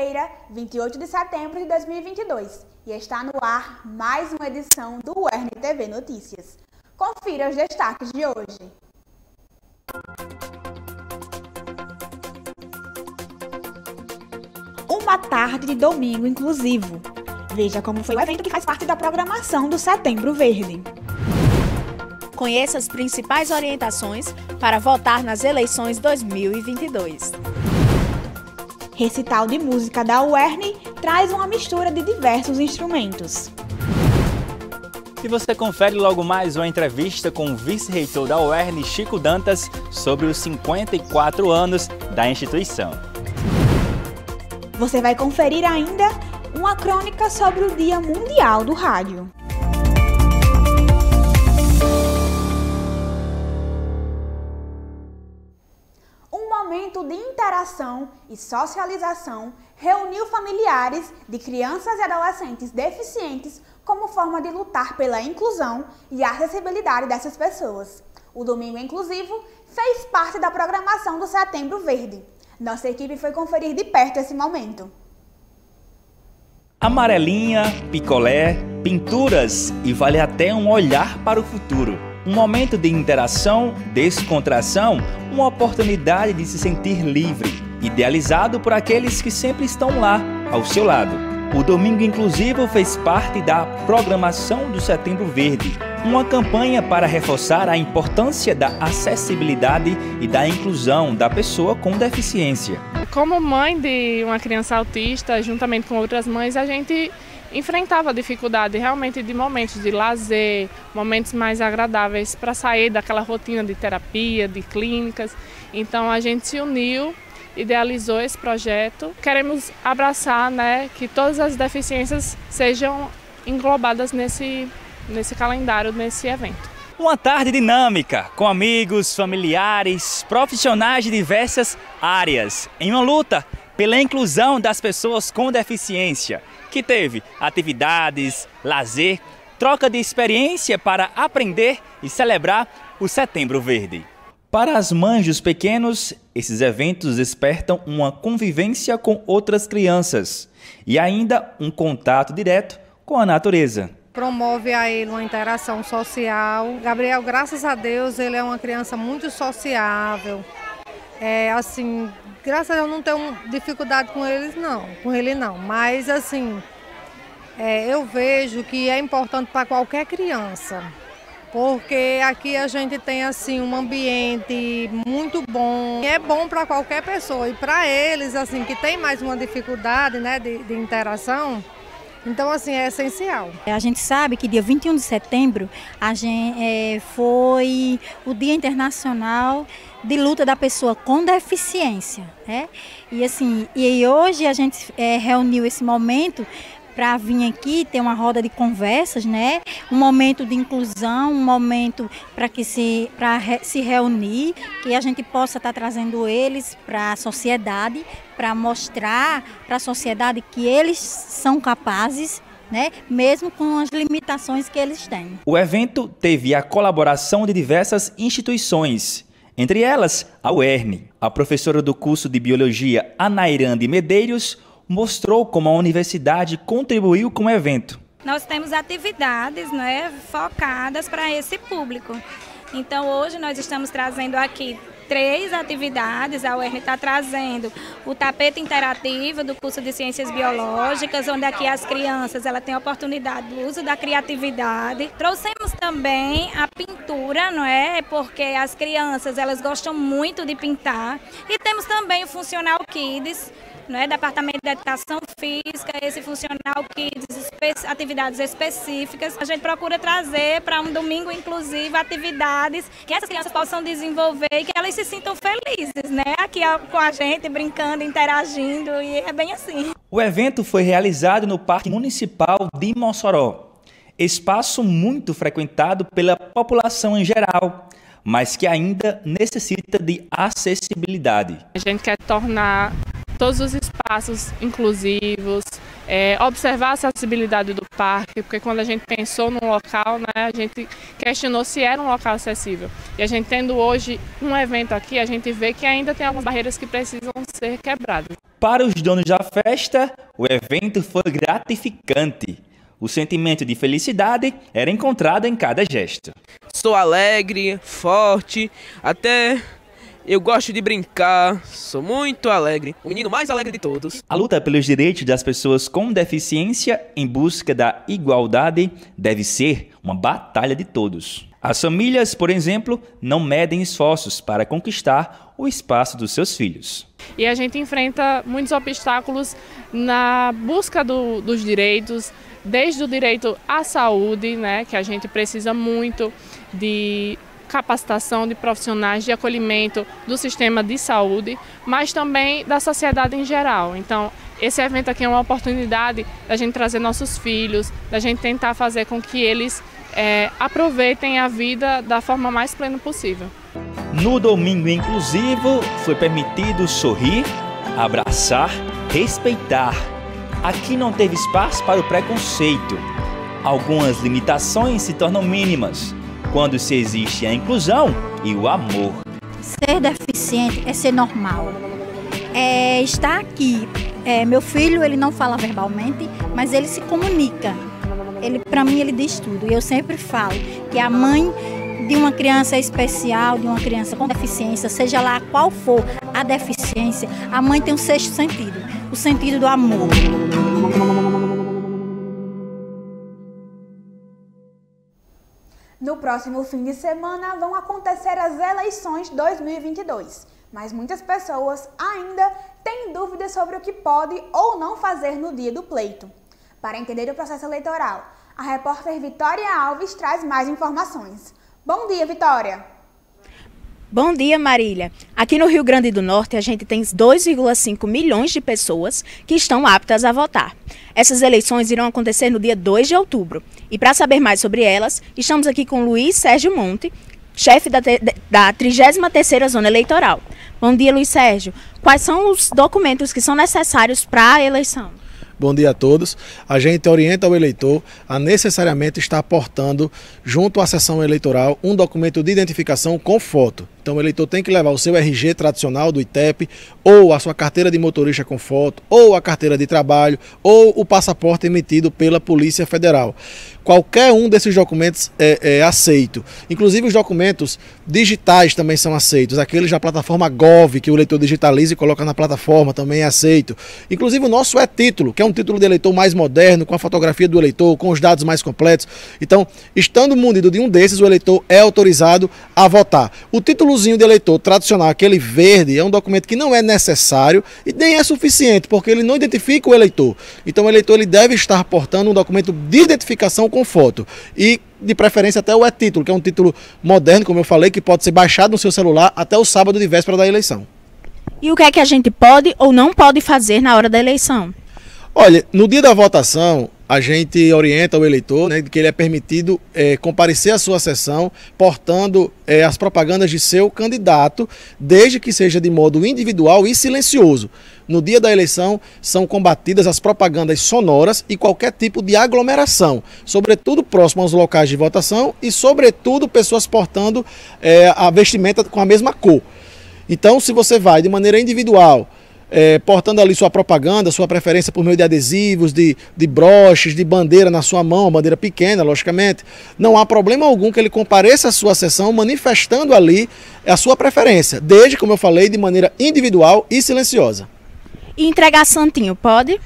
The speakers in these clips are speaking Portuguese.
Quarta-feira, 28 de setembro de 2022 e está no ar mais uma edição do URN Notícias. Confira os destaques de hoje. Uma tarde de domingo inclusivo. Veja como foi o evento que faz parte da programação do Setembro Verde. Conheça as principais orientações para votar nas eleições 2022. Recital de música da UERN traz uma mistura de diversos instrumentos. E você confere logo mais uma entrevista com o vice-reitor da UERN, Chico Dantas, sobre os 54 anos da instituição. Você vai conferir ainda uma crônica sobre o Dia Mundial do Rádio. E socialização reuniu familiares de crianças e adolescentes deficientes como forma de lutar pela inclusão e acessibilidade dessas pessoas. O Domingo Inclusivo fez parte da programação do Setembro Verde. Nossa equipe foi conferir de perto esse momento. Amarelinha, picolé, pinturas e vale até um olhar para o futuro um momento de interação, descontração, uma oportunidade de se sentir livre, idealizado por aqueles que sempre estão lá, ao seu lado. O Domingo Inclusivo fez parte da programação do Setembro Verde, uma campanha para reforçar a importância da acessibilidade e da inclusão da pessoa com deficiência. Como mãe de uma criança autista, juntamente com outras mães, a gente enfrentava dificuldade realmente de momentos de lazer, momentos mais agradáveis para sair daquela rotina de terapia, de clínicas. Então a gente se uniu, idealizou esse projeto. Queremos abraçar, né, que todas as deficiências sejam englobadas nesse nesse calendário, nesse evento. Uma tarde dinâmica, com amigos, familiares, profissionais de diversas áreas, em uma luta pela inclusão das pessoas com deficiência, que teve atividades, lazer, troca de experiência para aprender e celebrar o Setembro Verde. Para as mães dos pequenos, esses eventos despertam uma convivência com outras crianças e ainda um contato direto com a natureza. Promove a ele uma interação social. Gabriel, graças a Deus, ele é uma criança muito sociável. É assim, graças a Deus não tenho dificuldade com eles não, com ele não. Mas assim, é, eu vejo que é importante para qualquer criança. Porque aqui a gente tem assim um ambiente muito bom. É bom para qualquer pessoa. E para eles, assim, que tem mais uma dificuldade né, de, de interação, então, assim, é essencial. A gente sabe que dia 21 de setembro a gente, é, foi o Dia Internacional de Luta da Pessoa com Deficiência. Né? E assim, e hoje a gente é, reuniu esse momento para vir aqui ter uma roda de conversas, né? Um momento de inclusão, um momento para que se para re, se reunir, que a gente possa estar tá trazendo eles para a sociedade, para mostrar para a sociedade que eles são capazes né? mesmo com as limitações que eles têm. O evento teve a colaboração de diversas instituições, entre elas a UERN. A professora do curso de Biologia, Anairande Medeiros, mostrou como a universidade contribuiu com o evento. Nós temos atividades né, focadas para esse público. Então hoje nós estamos trazendo aqui três atividades. A UERN está trazendo o tapete interativo do curso de Ciências Biológicas, onde aqui as crianças ela têm a oportunidade do uso da criatividade. Trouxemos também a pintura, não é? Porque as crianças elas gostam muito de pintar. E temos também o Funcional Kids, né, Departamento de Educação Física, esse funcional kids, atividades específicas. A gente procura trazer para um domingo inclusive atividades que essas crianças possam desenvolver e que elas se sintam felizes, né? Aqui com a gente, brincando, interagindo e é bem assim. O evento foi realizado no Parque Municipal de Mossoró, espaço muito frequentado pela população em geral mas que ainda necessita de acessibilidade. A gente quer tornar todos os espaços inclusivos, é, observar a acessibilidade do parque, porque quando a gente pensou num local, né, a gente questionou se era um local acessível. E a gente tendo hoje um evento aqui, a gente vê que ainda tem algumas barreiras que precisam ser quebradas. Para os donos da festa, o evento foi gratificante. O sentimento de felicidade era encontrado em cada gesto. Sou alegre, forte, até eu gosto de brincar, sou muito alegre, o menino mais alegre de todos. A luta pelos direitos das pessoas com deficiência em busca da igualdade deve ser uma batalha de todos. As famílias, por exemplo, não medem esforços para conquistar o espaço dos seus filhos. E a gente enfrenta muitos obstáculos na busca do, dos direitos, desde o direito à saúde, né, que a gente precisa muito de capacitação de profissionais de acolhimento do sistema de saúde, mas também da sociedade em geral. Então, esse evento aqui é uma oportunidade da gente trazer nossos filhos, da gente tentar fazer com que eles é, aproveitem a vida da forma mais plena possível. No domingo inclusivo, foi permitido sorrir, abraçar, respeitar. Aqui não teve espaço para o preconceito. Algumas limitações se tornam mínimas quando se existe a inclusão e o amor. Ser deficiente é ser normal. É estar aqui. É, meu filho ele não fala verbalmente, mas ele se comunica. Ele, para mim, ele diz tudo. E eu sempre falo que a mãe de uma criança especial, de uma criança com deficiência, seja lá qual for a deficiência, a mãe tem um sexto sentido, o sentido do amor. Próximo fim de semana vão acontecer as eleições 2022, mas muitas pessoas ainda têm dúvidas sobre o que pode ou não fazer no dia do pleito. Para entender o processo eleitoral, a repórter Vitória Alves traz mais informações. Bom dia, Vitória! Bom dia, Marília. Aqui no Rio Grande do Norte, a gente tem 2,5 milhões de pessoas que estão aptas a votar. Essas eleições irão acontecer no dia 2 de outubro. E para saber mais sobre elas, estamos aqui com Luiz Sérgio Monte, chefe da, da 33ª Zona Eleitoral. Bom dia, Luiz Sérgio. Quais são os documentos que são necessários para a eleição? Bom dia a todos. A gente orienta o eleitor a necessariamente estar portando, junto à sessão eleitoral, um documento de identificação com foto. Então o eleitor tem que levar o seu RG tradicional do ITEP, ou a sua carteira de motorista com foto, ou a carteira de trabalho, ou o passaporte emitido pela Polícia Federal. Qualquer um desses documentos é, é aceito. Inclusive os documentos digitais também são aceitos. Aqueles da plataforma Gov, que o eleitor digitaliza e coloca na plataforma, também é aceito. Inclusive o nosso é título, que é um título de eleitor mais moderno, com a fotografia do eleitor, com os dados mais completos. Então, estando munido de um desses, o eleitor é autorizado a votar. O títulozinho de eleitor tradicional, aquele verde, é um documento que não é necessário e nem é suficiente, porque ele não identifica o eleitor. Então, o eleitor ele deve estar portando um documento de identificação com foto. E de preferência até o e-título, que é um título moderno, como eu falei, que pode ser baixado no seu celular até o sábado de véspera da eleição. E o que é que a gente pode ou não pode fazer na hora da eleição? Olha, no dia da votação, a gente orienta o eleitor né, que ele é permitido é, comparecer à sua sessão portando é, as propagandas de seu candidato, desde que seja de modo individual e silencioso. No dia da eleição, são combatidas as propagandas sonoras e qualquer tipo de aglomeração, sobretudo próximo aos locais de votação e, sobretudo, pessoas portando é, a vestimenta com a mesma cor. Então, se você vai de maneira individual, é, portando ali sua propaganda, sua preferência por meio de adesivos, de, de broches, de bandeira na sua mão, bandeira pequena, logicamente, não há problema algum que ele compareça à sua sessão manifestando ali a sua preferência, desde, como eu falei, de maneira individual e silenciosa. E entregar santinho, pode?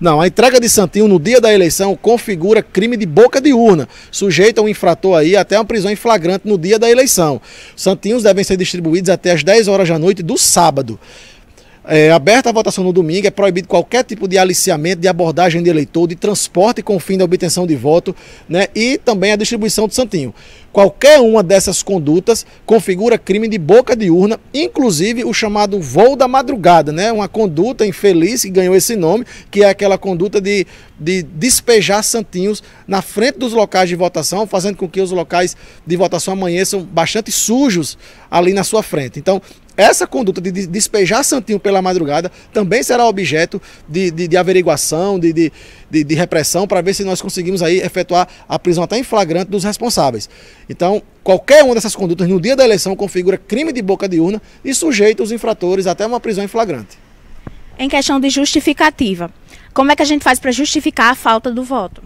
Não, a entrega de santinho no dia da eleição configura crime de boca de urna, sujeito a um infrator aí até uma prisão em flagrante no dia da eleição. Santinhos devem ser distribuídos até as 10 horas da noite do sábado. É, aberta a votação no domingo, é proibido qualquer tipo de aliciamento, de abordagem de eleitor, de transporte com fim da obtenção de voto, né? E também a distribuição de santinho. Qualquer uma dessas condutas configura crime de boca de urna, inclusive o chamado voo da madrugada, né? Uma conduta infeliz que ganhou esse nome, que é aquela conduta de, de despejar santinhos na frente dos locais de votação, fazendo com que os locais de votação amanheçam bastante sujos ali na sua frente. Então, essa conduta de despejar Santinho pela madrugada também será objeto de, de, de averiguação, de, de, de repressão, para ver se nós conseguimos aí efetuar a prisão até em flagrante dos responsáveis. Então, qualquer uma dessas condutas no dia da eleição configura crime de boca de urna e sujeita os infratores até uma prisão em flagrante. Em questão de justificativa, como é que a gente faz para justificar a falta do voto?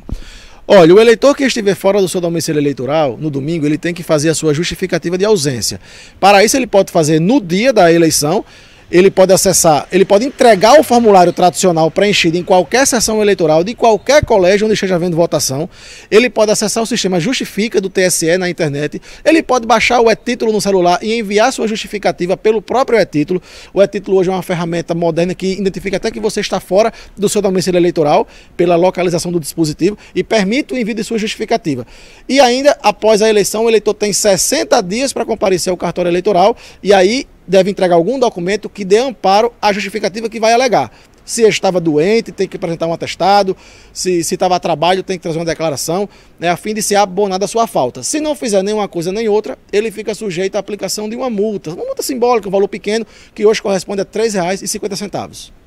Olha, o eleitor que estiver fora do seu domicílio eleitoral, no domingo, ele tem que fazer a sua justificativa de ausência. Para isso, ele pode fazer no dia da eleição ele pode acessar, ele pode entregar o formulário tradicional preenchido em qualquer sessão eleitoral de qualquer colégio onde esteja havendo votação. Ele pode acessar o sistema Justifica do TSE na internet. Ele pode baixar o e-título no celular e enviar sua justificativa pelo próprio e-título. O e-título hoje é uma ferramenta moderna que identifica até que você está fora do seu domicílio eleitoral pela localização do dispositivo e permite o envio de sua justificativa. E ainda, após a eleição, o eleitor tem 60 dias para comparecer ao cartório eleitoral e aí deve entregar algum documento que dê amparo à justificativa que vai alegar. Se estava doente, tem que apresentar um atestado. Se estava a trabalho, tem que trazer uma declaração, né, a fim de ser abonada a sua falta. Se não fizer nenhuma coisa nem outra, ele fica sujeito à aplicação de uma multa. Uma multa simbólica, um valor pequeno, que hoje corresponde a R$ 3,50.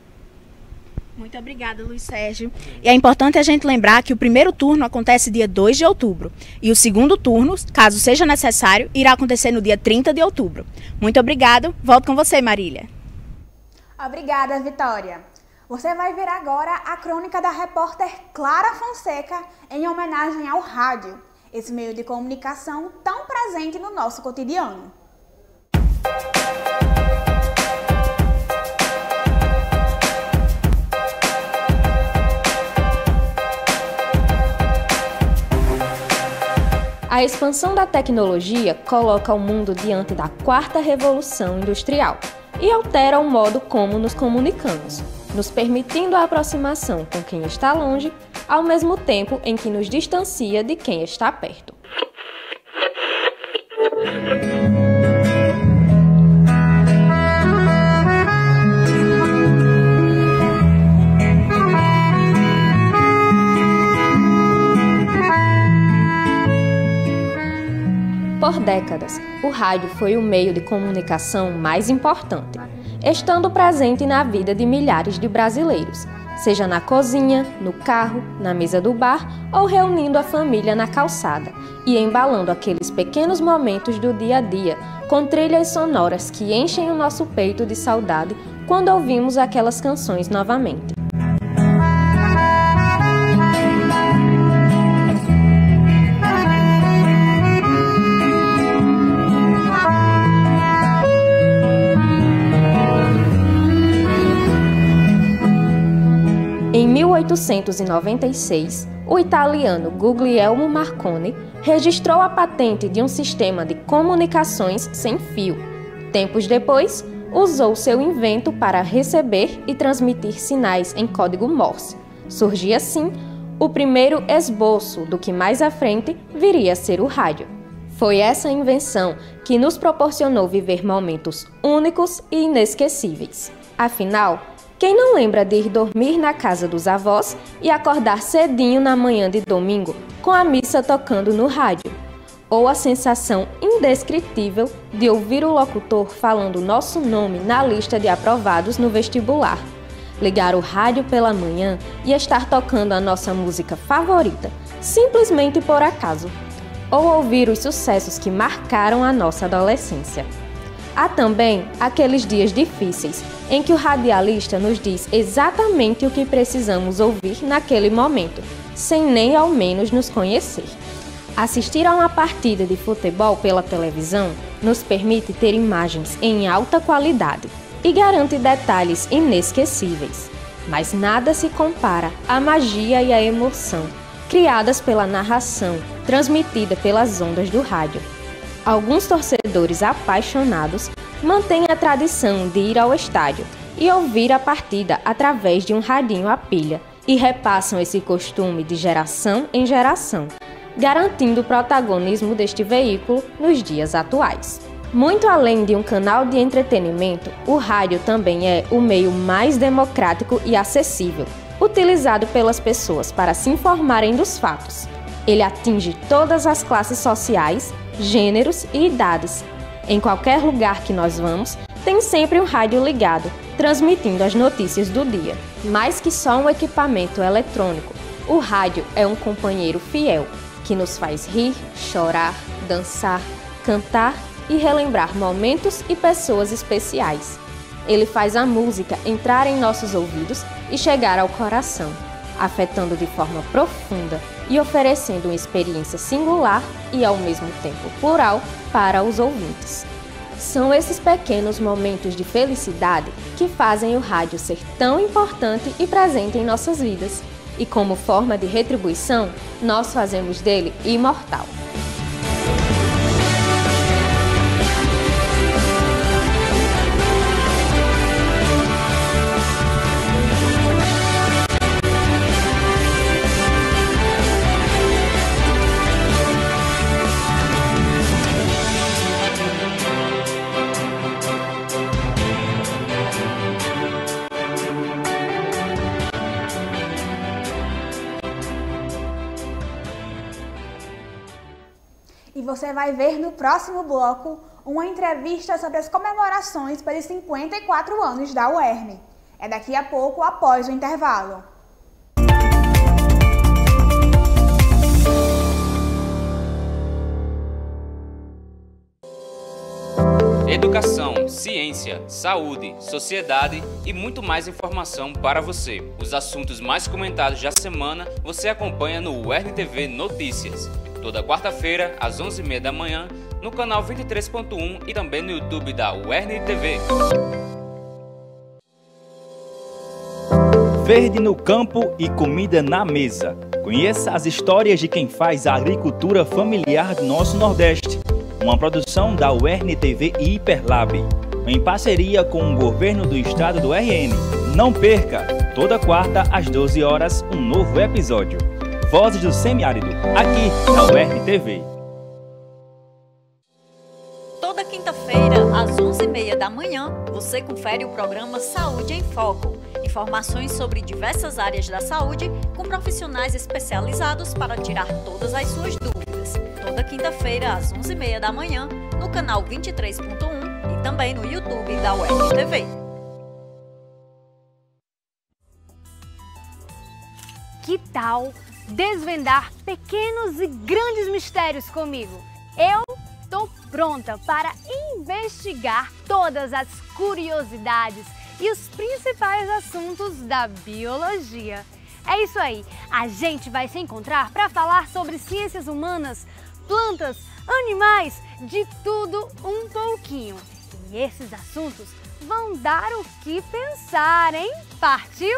Muito obrigada, Luiz Sérgio. E é importante a gente lembrar que o primeiro turno acontece dia 2 de outubro e o segundo turno, caso seja necessário, irá acontecer no dia 30 de outubro. Muito obrigado. Volto com você, Marília. Obrigada, Vitória. Você vai ver agora a crônica da repórter Clara Fonseca em homenagem ao rádio, esse meio de comunicação tão presente no nosso cotidiano. A expansão da tecnologia coloca o mundo diante da quarta revolução industrial e altera o modo como nos comunicamos, nos permitindo a aproximação com quem está longe, ao mesmo tempo em que nos distancia de quem está perto. Por décadas, o rádio foi o meio de comunicação mais importante, estando presente na vida de milhares de brasileiros, seja na cozinha, no carro, na mesa do bar ou reunindo a família na calçada e embalando aqueles pequenos momentos do dia a dia com trilhas sonoras que enchem o nosso peito de saudade quando ouvimos aquelas canções novamente. 1896, o italiano Guglielmo Marconi registrou a patente de um sistema de comunicações sem fio. Tempos depois, usou seu invento para receber e transmitir sinais em código Morse. Surgia assim o primeiro esboço do que mais à frente viria a ser o rádio. Foi essa invenção que nos proporcionou viver momentos únicos e inesquecíveis. Afinal, quem não lembra de ir dormir na casa dos avós e acordar cedinho na manhã de domingo com a missa tocando no rádio? Ou a sensação indescritível de ouvir o locutor falando nosso nome na lista de aprovados no vestibular? Ligar o rádio pela manhã e estar tocando a nossa música favorita, simplesmente por acaso? Ou ouvir os sucessos que marcaram a nossa adolescência? Há também aqueles dias difíceis em que o radialista nos diz exatamente o que precisamos ouvir naquele momento, sem nem ao menos nos conhecer. Assistir a uma partida de futebol pela televisão nos permite ter imagens em alta qualidade e garante detalhes inesquecíveis. Mas nada se compara à magia e à emoção criadas pela narração transmitida pelas ondas do rádio. Alguns torcedores apaixonados mantêm a tradição de ir ao estádio e ouvir a partida através de um radinho a pilha e repassam esse costume de geração em geração, garantindo o protagonismo deste veículo nos dias atuais. Muito além de um canal de entretenimento, o rádio também é o meio mais democrático e acessível, utilizado pelas pessoas para se informarem dos fatos. Ele atinge todas as classes sociais gêneros e idades, Em qualquer lugar que nós vamos, tem sempre um rádio ligado, transmitindo as notícias do dia. Mais que só um equipamento eletrônico, o rádio é um companheiro fiel que nos faz rir, chorar, dançar, cantar e relembrar momentos e pessoas especiais. Ele faz a música entrar em nossos ouvidos e chegar ao coração, afetando de forma profunda e oferecendo uma experiência singular e ao mesmo tempo plural para os ouvintes. São esses pequenos momentos de felicidade que fazem o rádio ser tão importante e presente em nossas vidas. E como forma de retribuição, nós fazemos dele imortal. Vai ver no próximo bloco uma entrevista sobre as comemorações pelos 54 anos da UERN. É daqui a pouco, após o intervalo. Educação, ciência, saúde, sociedade e muito mais informação para você. Os assuntos mais comentados da semana você acompanha no URNTV Notícias. Toda quarta-feira, às 11h30 da manhã, no canal 23.1 e também no YouTube da URNTV. Verde no campo e comida na mesa. Conheça as histórias de quem faz a agricultura familiar do nosso Nordeste. Uma produção da URN-TV e Hiperlab, em parceria com o governo do estado do RN. Não perca, toda quarta às 12 horas, um novo episódio. Vozes do Semiárido, aqui na URN-TV. Toda quinta-feira, às 11h30 da manhã, você confere o programa Saúde em Foco. Informações sobre diversas áreas da saúde com profissionais especializados para tirar todas as suas dúvidas. Toda quinta-feira, às 11h30 da manhã, no canal 23.1 e também no YouTube da URTV. Que tal desvendar pequenos e grandes mistérios comigo? Eu estou pronta para investigar todas as curiosidades e os principais assuntos da biologia. É isso aí, a gente vai se encontrar para falar sobre ciências humanas, plantas, animais, de tudo um pouquinho. E esses assuntos vão dar o que pensar, hein? Partiu?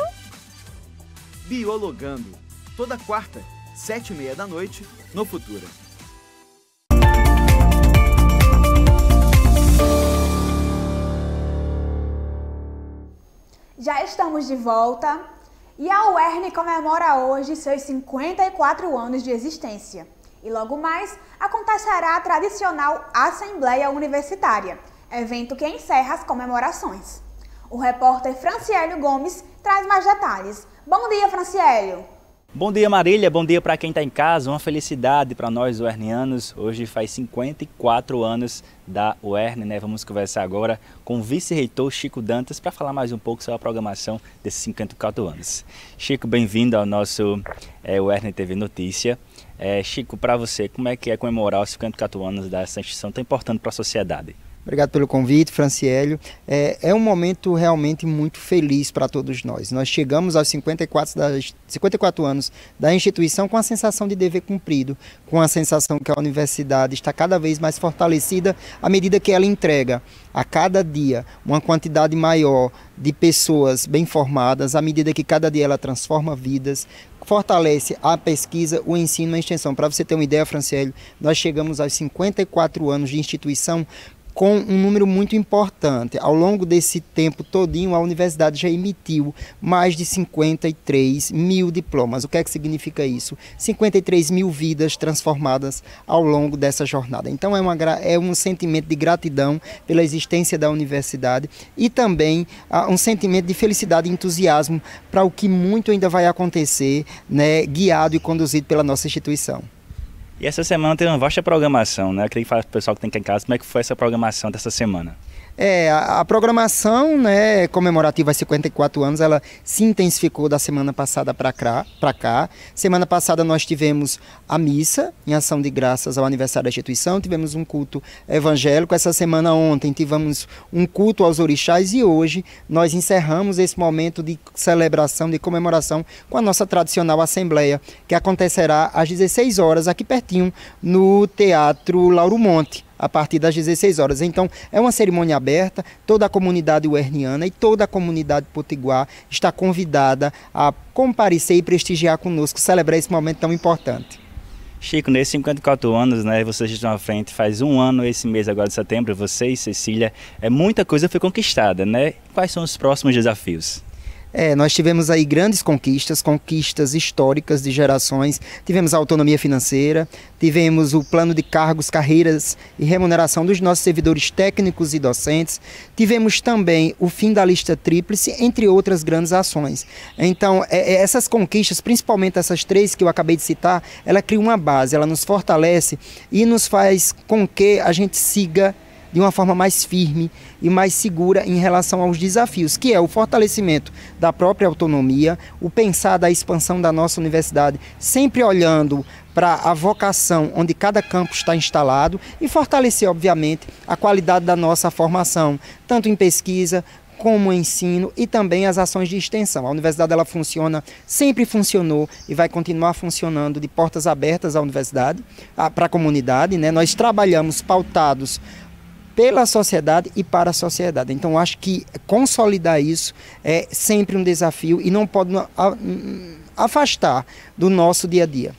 Biologando, toda quarta, sete e meia da noite, no Futura. Já estamos de volta e a UERN comemora hoje seus 54 anos de existência. E logo mais acontecerá a tradicional Assembleia Universitária, evento que encerra as comemorações. O repórter Franciélio Gomes traz mais detalhes. Bom dia, Franciélio! Bom dia, Marília. Bom dia para quem está em casa. Uma felicidade para nós, uernianos. Hoje faz 54 anos da UERN, né? Vamos conversar agora com o vice-reitor Chico Dantas para falar mais um pouco sobre a programação desses 54 anos. Chico, bem-vindo ao nosso é, UERN TV Notícia. É, Chico, para você, como é que é comemorar os 54 anos dessa instituição tão importante para a sociedade? Obrigado pelo convite, Franciélio. É, é um momento realmente muito feliz para todos nós. Nós chegamos aos 54, da, 54 anos da instituição com a sensação de dever cumprido, com a sensação que a universidade está cada vez mais fortalecida à medida que ela entrega a cada dia uma quantidade maior de pessoas bem formadas, à medida que cada dia ela transforma vidas, fortalece a pesquisa, o ensino e a extensão. Para você ter uma ideia, Franciélio, nós chegamos aos 54 anos de instituição com um número muito importante. Ao longo desse tempo todinho, a universidade já emitiu mais de 53 mil diplomas. O que é que significa isso? 53 mil vidas transformadas ao longo dessa jornada. Então é, uma, é um sentimento de gratidão pela existência da universidade e também uh, um sentimento de felicidade e entusiasmo para o que muito ainda vai acontecer, né, guiado e conduzido pela nossa instituição. E essa semana tem uma vasta programação, né? Eu queria falar para o pessoal que tem aqui em casa como é que foi essa programação dessa semana. É, a, programação né, comemorativa aos 54 anos, ela se intensificou da semana passada para cá, cá. Semana passada nós tivemos a missa, em ação de graças ao aniversário da instituição, tivemos um culto evangélico. Essa semana ontem tivemos um culto aos orixás e hoje nós encerramos esse momento de celebração, de comemoração com a nossa tradicional assembleia, que acontecerá às 16 horas aqui pertinho no Teatro Lauro Monte a partir das 16 horas. Então, é uma cerimônia aberta, toda a comunidade uerniana e toda a comunidade potiguar está convidada a comparecer e prestigiar conosco, celebrar esse momento tão importante. Chico, nesses 54 anos, né, vocês estão à frente, faz um ano esse mês agora de setembro, você e Cecília, é muita coisa foi conquistada, né? Quais são os próximos desafios? É, nós tivemos aí grandes conquistas, conquistas históricas de gerações. Tivemos a autonomia financeira, tivemos o plano de cargos, carreiras e remuneração dos nossos servidores técnicos e docentes. Tivemos também o fim da lista tríplice, entre outras grandes ações. Então, é, é, essas conquistas, principalmente essas três que eu acabei de citar, ela cria uma base, ela nos fortalece e nos faz com que a gente siga de uma forma mais firme e mais segura em relação aos desafios, que é o fortalecimento da própria autonomia, o pensar da expansão da nossa universidade, sempre olhando para a vocação onde cada campo está instalado e fortalecer, obviamente, a qualidade da nossa formação, tanto em pesquisa como ensino e também as ações de extensão. A universidade ela funciona, sempre funcionou e vai continuar funcionando de portas abertas à universidade, para a comunidade. Né? Nós trabalhamos pautados pela sociedade e para a sociedade. Então, acho que consolidar isso é sempre um desafio e não pode afastar do nosso dia a dia.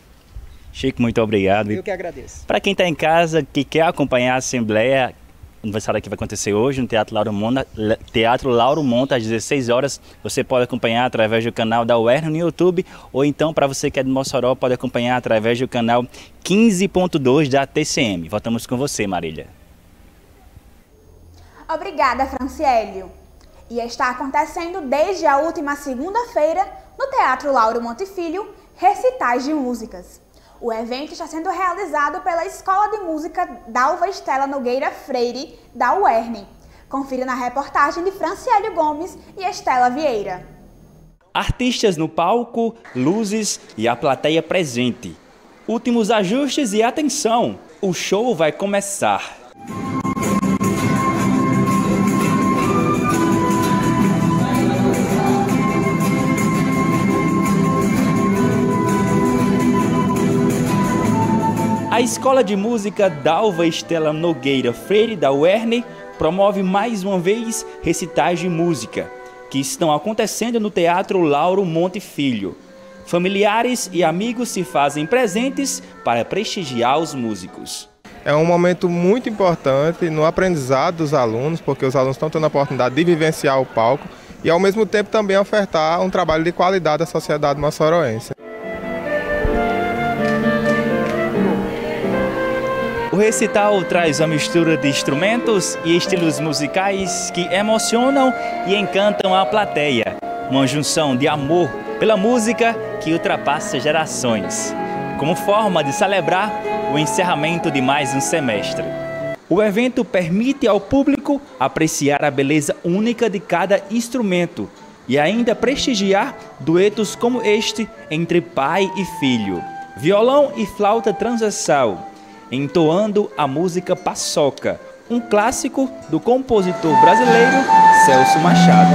Chico, muito obrigado. Eu que agradeço. Para quem está em casa, que quer acompanhar a Assembleia, aniversário que vai acontecer hoje no Teatro Lauro Monta, Teatro Lauro Monta às 16 horas. Você pode acompanhar através do canal da UERN no YouTube, ou então, para você que é de Mossoró, pode acompanhar através do canal 15.2 da TCM. Voltamos com você, Marília. Obrigada, Franciélio. E está acontecendo desde a última segunda-feira, no Teatro Lauro Montefilho, recitais de músicas. O evento está sendo realizado pela Escola de Música Dalva Estela Nogueira Freire, da UERN. Confira na reportagem de Franciélio Gomes e Estela Vieira. Artistas no palco, luzes e a plateia presente. Últimos ajustes e atenção, o show vai começar. A Escola de Música Dalva Estela Nogueira Freire da UERN promove mais uma vez recitais de música, que estão acontecendo no Teatro Lauro Monte Filho. Familiares e amigos se fazem presentes para prestigiar os músicos. É um momento muito importante no aprendizado dos alunos, porque os alunos estão tendo a oportunidade de vivenciar o palco e, ao mesmo tempo, também ofertar um trabalho de qualidade à sociedade moçoroense. Recital traz uma mistura de instrumentos e estilos musicais que emocionam e encantam a plateia. Uma junção de amor pela música que ultrapassa gerações, como forma de celebrar o encerramento de mais um semestre. O evento permite ao público apreciar a beleza única de cada instrumento e ainda prestigiar duetos como este entre pai e filho, violão e flauta transversal, entoando a música Paçoca, um clássico do compositor brasileiro Celso Machado.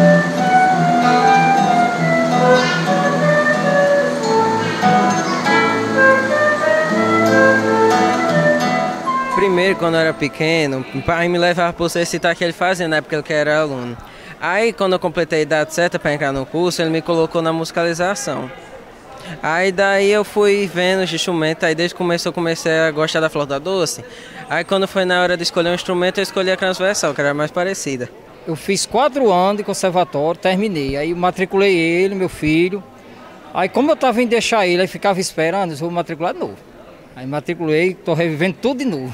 Primeiro, quando eu era pequeno, o pai me levava para você citar que ele fazia na época que eu era aluno. Aí, quando eu completei a idade certa para entrar no curso, ele me colocou na musicalização. Aí daí eu fui vendo os instrumentos, aí desde que começou eu comecei a gostar da flauta doce. Aí quando foi na hora de escolher um instrumento, eu escolhi a transversal, que era mais parecida. Eu fiz quatro anos de conservatório, terminei. Aí matriculei ele, meu filho. Aí como eu estava em deixar ele, aí ficava esperando, eu vou matricular de novo. Aí matriculei, estou revivendo tudo de novo.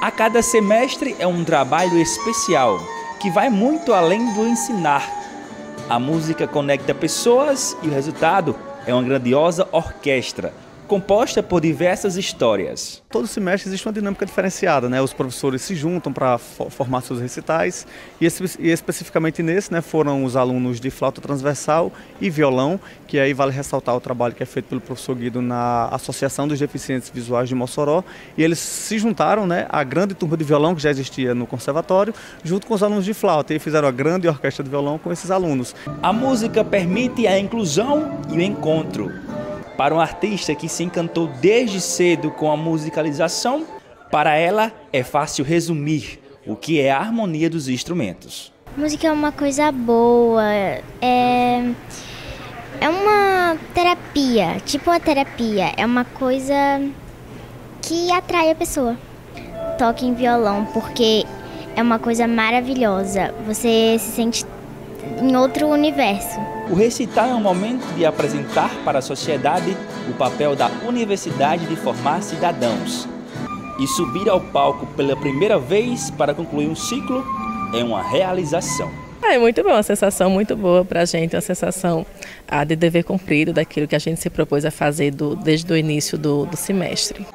A cada semestre é um trabalho especial, que vai muito além do ensinar. A música conecta pessoas e o resultado é uma grandiosa orquestra, composta por diversas histórias. Todo semestre existe uma dinâmica diferenciada, né? Os professores se juntam para formar seus recitais e, e, especificamente nesse, né, foram os alunos de flauta transversal e violão, que aí vale ressaltar o trabalho que é feito pelo professor Guido na Associação dos Deficientes Visuais de Mossoró, e eles se juntaram, né, à grande turma de violão que já existia no conservatório, junto com os alunos de flauta e fizeram a grande orquestra de violão com esses alunos. A música permite a inclusão e o encontro para um artista que se encantou desde cedo com a musicalização, para ela é fácil resumir o que é a harmonia dos instrumentos. Música é uma coisa boa, é, é uma terapia, tipo uma terapia, é uma coisa que atrai a pessoa. Toque em violão porque é uma coisa maravilhosa, você se sente em outro universo. O recital é um momento de apresentar para a sociedade o papel da universidade de formar cidadãos. E subir ao palco pela primeira vez para concluir um ciclo é uma realização. É muito bom, uma sensação muito boa para a gente, uma sensação ah, de dever cumprido daquilo que a gente se propôs a fazer do, desde o início do, do semestre.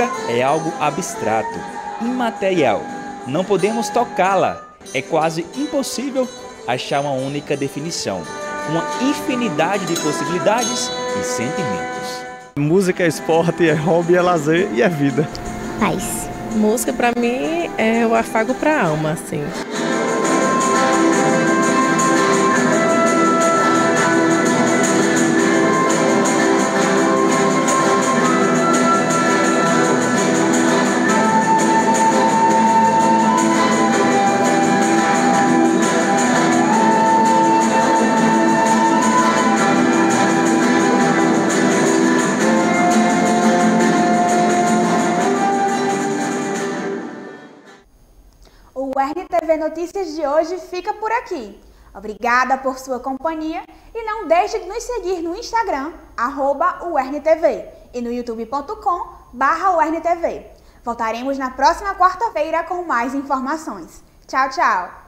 Música é algo abstrato, imaterial. Não podemos tocá-la. É quase impossível achar uma única definição. Uma infinidade de possibilidades e sentimentos. Música é esporte, é hobby, é lazer e é vida. Paz. Música para mim é o afago para a alma, assim. Notícias de hoje fica por aqui. Obrigada por sua companhia e não deixe de nos seguir no Instagram, arroba URNTV e no youtube.com barra URNTV. Voltaremos na próxima quarta-feira com mais informações. Tchau, tchau!